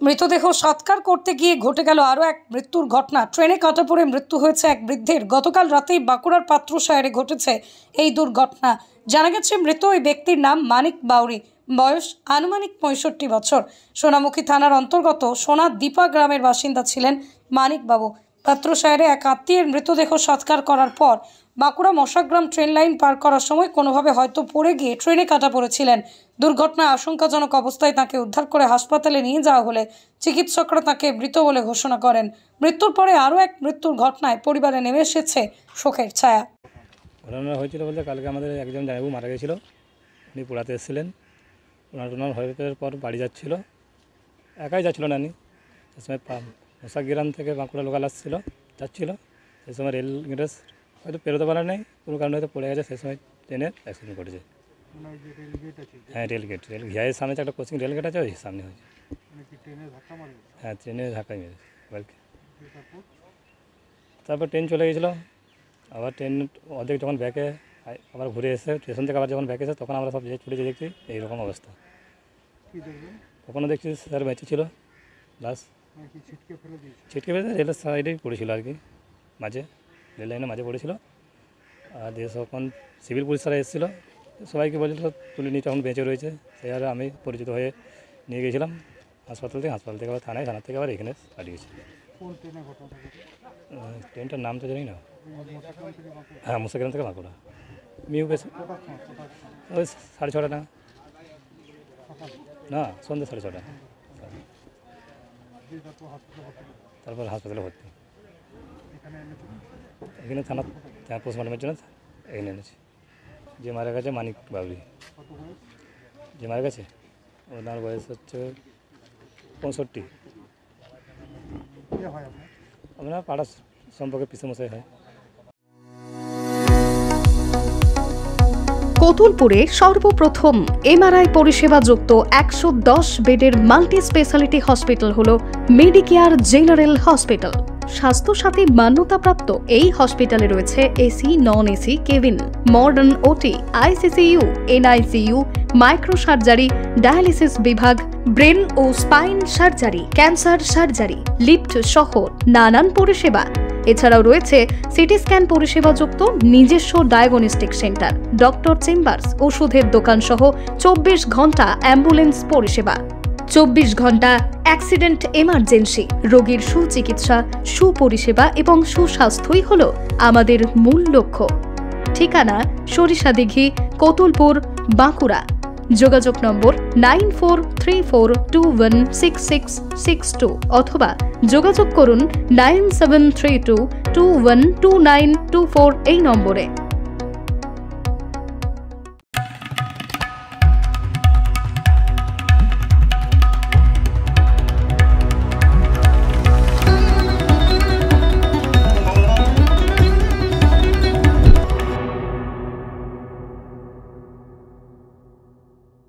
মৃতদেহ সৎকার করতে গিয়ে ঘটে গেল আরও এক মৃত্যুর ঘটনা। ট্রেনে কাটা পড়ে মৃত্যু হয়েছে এক বৃদ্ধের। গতকাল রাতেই বাঁকুড়ার পাত্র শহরে ঘটেছে এই দুর্ঘটনা। জানা গেছে, মৃত ওই ব্যক্তির নাম মানিক বাউরি। বয়স আনুমানিক পঁয়ষট্টি বছর। সোনামুখী থানার অন্তর্গত সোনা দীপা গ্রামের বাসিন্দা ছিলেন মানিকবাবু পাত্রসায়রে এক আত্মীয়ের মৃতদেহ সৎকার করার পর বাঁকুড়া মশাগ্রাম ট্রেন লাইন পার করার সময় কোনোভাবে হয়তো পড়ে গিয়ে ট্রেনে কাটা পড়েছিলেন। দুর্ঘটনায় আশঙ্কাজনক অবস্থায় তাকে উদ্ধার করে হাসপাতালে নিয়ে যাওয়া হলে চিকিৎসকরা তাকে মৃত বলে ঘোষণা করেন। মৃত্যুর পরে আরও এক মৃত্যুর ঘটনায় পরিবারে নেমে এসেছে শোকের ছায়া। ঘটনা হয়েছিল বলতে কালকে আমাদের একজন জামাইবু মারা গেছিল। উনি পোড়াতে এসেছিলেন। ওনার টোনার হয়ে পর বাড়ি যাচ্ছিল। একাই যাচ্ছিল না উনি। সময় মশাগ্রাম থেকে বাঁকুড়া লোকাল আসছিল যাচ্ছিল। সেই সময় রেল গেটের হয়তো পেরোতে পারা নেই কোনো কারণে হয়তো পড়ে গেছে সেই সময় ট্রেনের অ্যাক্সিডেন্ট ঘটেছে। হ্যাঁ রেল গেট রেল ঘিয়াইয়ের সামনে একটা কোচিং রেল গেট আছে ওই সামনে হয়েছে। হ্যাঁ ট্রেনে ধাক্কা মেরেছে এবারকে। তারপর? ট্রেন চলে গেছিল। আবার ট্রেন অর্ধেক যখন ব্যাকে আবার ঘুরে এসে স্টেশন থেকে আবার যখন ব্যাকে এসে তখন আমরা সব যে ছুটে দেখছি এইরকম অবস্থা। তখনও দেখছি স্যার বেঁচে ছিল লাশ ছিটকে ফেলে রেলের সাইডেই পড়েছিল আর কি মাঝে রেল লাইনের মাঝে পড়েছিল। আর দিয়ে তখন সিভিল পুলিশরা এসেছিল সবাইকে বলেছিল তুলে নিয়ে তখন বেঁচে রয়েছে। সেই আর আমি পরিচিত হয়ে নিয়ে গেছিলাম হাসপাতাল থেকে হাসপাতাল থেকে আবার থানায় থানা থেকে আবার এখানে পাঠিয়েছি ট্রেনটার নাম তো জানি না। হ্যাঁ মুসাগ্রাম থেকে বাঁকুড়া। মিউ বেশ ওই সাড়ে ছটা না? না সন্ধ্যে সাড়ে ছটা। তারপর হাসপাতালে ভর্তি। এখানে থানা হ্যাঁ পোস্টমর্টমের জন্য এখানে এনেছি। যে মারা গেছে মানিক বাবরি। যে মারা গেছে ওনার বয়স হচ্ছে পঁয়ষট্টি। আপনার? পাড়া সম্পর্কে পিসেমশাই হয়। কতুলপুরে সর্বপ্রথম এমআরআই পরিষেবা যুক্ত একশো দশ বেডের মাল্টি স্পেশালিটি হসপিটাল হল মেডিকেয়ার জেনারেল হসপিটাল। স্বাস্থ্যসাথী মান্যতাপ্রাপ্ত এই হসপিটালে রয়েছে AC non AC cabin, modern OT, ICCU, NICU micro surgery dialysis বিভাগ, ব্রেন ও spine surgery, cancer surgery, lift সহ নানান পরিষেবা। এছাড়াও রয়েছে সিটি স্ক্যান পরিষেবাযুক্ত নিজস্ব ডায়াগনস্টিক সেন্টার, ডক্টর চেম্বার্স, ওষুধের দোকান সহ চব্বিশ ঘণ্টা অ্যাম্বুলেন্স পরিষেবা। চব্বিশ ঘণ্টা অ্যাক্সিডেন্ট এমার্জেন্সি, রোগীর সুচিকিৎসা, সুপরিষেবা এবং সুস্বাস্থ্যই হল আমাদের মূল লক্ষ্য। ঠিকানা সরিষাদিঘি কতুলপুর, বাঁকুড়া। যোগাযোগ number nine four three four two one six six six two অথবা যোগাযোগ করুন nine seven three two two one two nine two four এই নম্বরে।